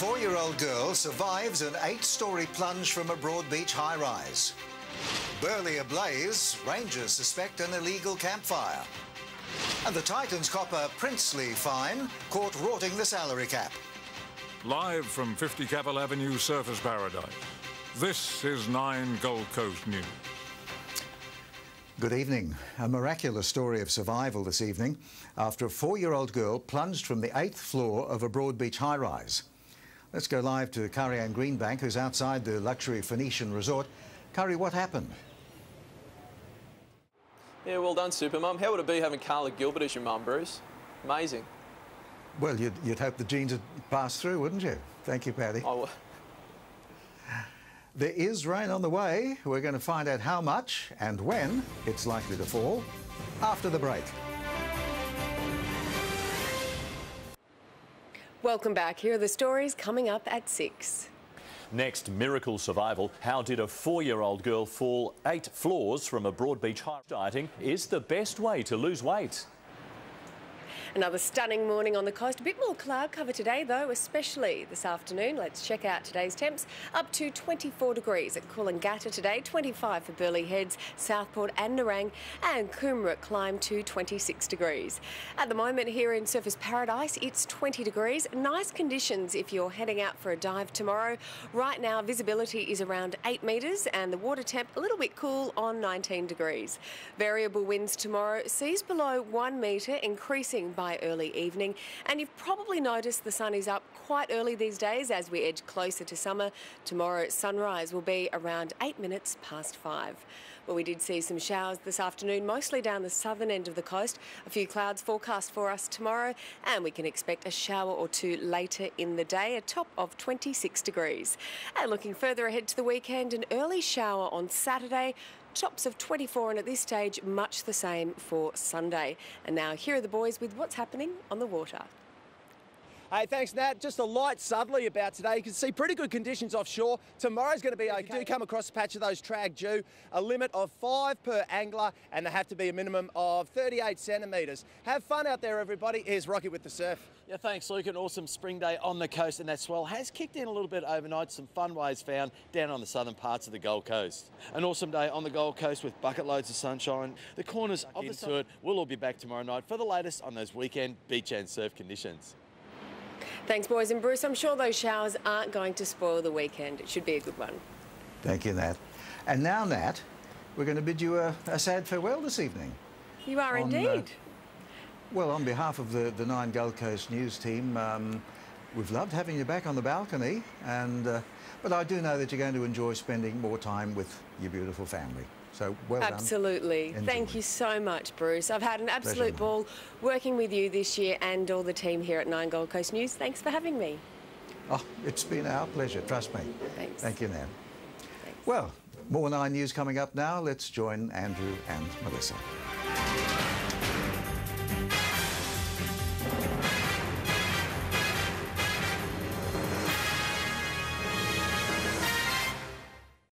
four-year-old girl survives an eight-storey plunge from a Broadbeach high-rise. Burleigh ablaze, rangers suspect an illegal campfire. And the Titans cop a princely fine, caught rorting the salary cap. Live from 50 Cavill Avenue, Surfers Paradise. This is 9 Gold Coast News. Good evening. A miraculous story of survival this evening after a four-year-old girl plunged from the eighth floor of a Broadbeach high-rise. Let's go live to Curry-Ann Greenbank, who's outside the luxury Phoenician resort. Curry, what happened? Yeah, well done, Super Mum. How would it be having Carla Gilbert as your mum, Bruce? Amazing. Well, you'd, you'd hope the genes had passed through, wouldn't you? Thank you, Paddy. Oh, There is rain on the way. We're going to find out how much and when it's likely to fall after the break. Welcome back. Here are the stories coming up at 6. Next, miracle survival. How did a four-year-old girl fall eight floors from a Broadbeach high? Dieting is the best way to lose weight. Another stunning morning on the coast. A bit more cloud cover today, though, especially this afternoon. Let's check out today's temps. Up to 24 degrees at Coolangatta today, 25 for Burleigh Heads, Southport and Nerang, and Coomera climb to 26 degrees. At the moment here in Surfers Paradise, it's 20 degrees. Nice conditions if you're heading out for a dive tomorrow. Right now, visibility is around 8 metres and the water temp a little bit cool on 19 degrees. Variable winds tomorrow, seas below 1 metre, increasing by early evening. And you've probably noticed the sun is up quite early these days as we edge closer to summer. Tomorrow, sunrise will be around 8 minutes past 5. Well, we did see some showers this afternoon, mostly down the southern end of the coast. A few clouds forecast for us tomorrow, and we can expect a shower or two later in the day, a top of 26 degrees. And looking further ahead to the weekend, an early shower on Saturday. Tops of 24, and at this stage, much the same for Sunday. And now, here are the boys with what's happening on the water. Hey, thanks, Nat. Just a light southerly about today. You can see pretty good conditions offshore. Tomorrow's going to be okay. You do come across a patch of those trag due, a limit of five per angler, and they have to be a minimum of 38 centimetres. Have fun out there, everybody. Here's Rocky with the surf. Yeah, thanks, Luke. An awesome spring day on the coast, and that swell has kicked in a little bit overnight. Some fun waves found down on the southern parts of the Gold Coast. An awesome day on the Gold Coast with bucket loads of sunshine. The corners of the it. We'll all be back tomorrow night for the latest on those weekend beach and surf conditions. Thanks, boys and Bruce. I'm sure those showers aren't going to spoil the weekend. It should be a good one. Thank you, Nat. And now, Nat, we're going to bid you a, a sad farewell this evening. You are On, uh, indeed. Well, on behalf of the, the Nine Gold Coast News team, um, we've loved having you back on the balcony, and uh, but I do know that you're going to enjoy spending more time with your beautiful family. So well done. Absolutely. Enjoy. Thank you so much, Bruce. I've had an absolute mate. ball working with you this year and all the team here at Nine Gold Coast News. Thanks for having me. Oh, it's been our pleasure, trust me. Thanks. Thank you, Nat. Thanks. Well, more Nine News coming up now. Let's join Andrew and Melissa.